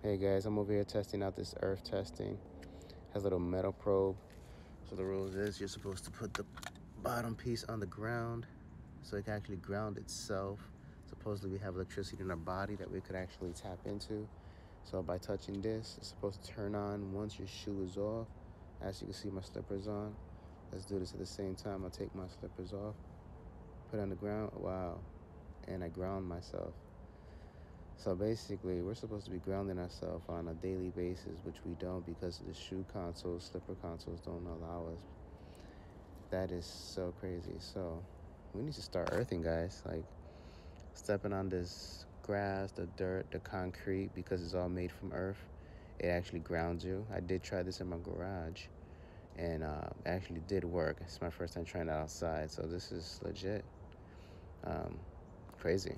Hey guys, I'm over here testing out this earth testing. Has a little metal probe. So the rules is you're supposed to put the bottom piece on the ground so it can actually ground itself. Supposedly we have electricity in our body that we could actually tap into. So by touching this, it's supposed to turn on once your shoe is off. As you can see, my slippers on. Let's do this at the same time. I'll take my slippers off, put on the ground. Wow. And I ground myself. So basically, we're supposed to be grounding ourselves on a daily basis, which we don't because the shoe consoles, slipper consoles don't allow us. That is so crazy. So we need to start earthing, guys. Like stepping on this grass, the dirt, the concrete, because it's all made from earth. It actually grounds you. I did try this in my garage, and uh, actually did work. It's my first time trying it outside, so this is legit. Um, crazy.